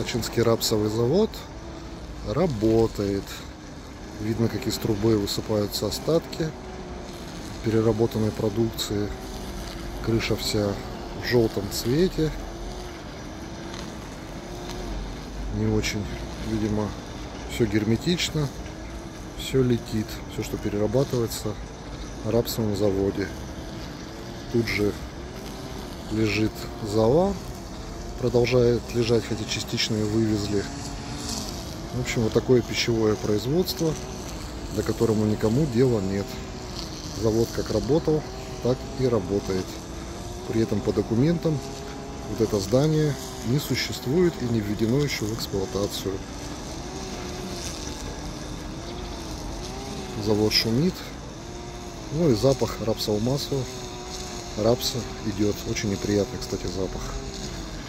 Ачинский рапсовый завод работает. Видно, как из трубы высыпаются остатки переработанной продукции. Крыша вся в желтом цвете. Не очень, видимо, все герметично. Все летит. Все, что перерабатывается на рапсовом заводе. Тут же лежит зала. Продолжает лежать, хотя частично ее вывезли. В общем, вот такое пищевое производство, до которому никому дела нет. Завод как работал, так и работает. При этом по документам вот это здание не существует и не введено еще в эксплуатацию. Завод шумит. Ну и запах рапсового масла, рапса идет. Очень неприятный, кстати, запах.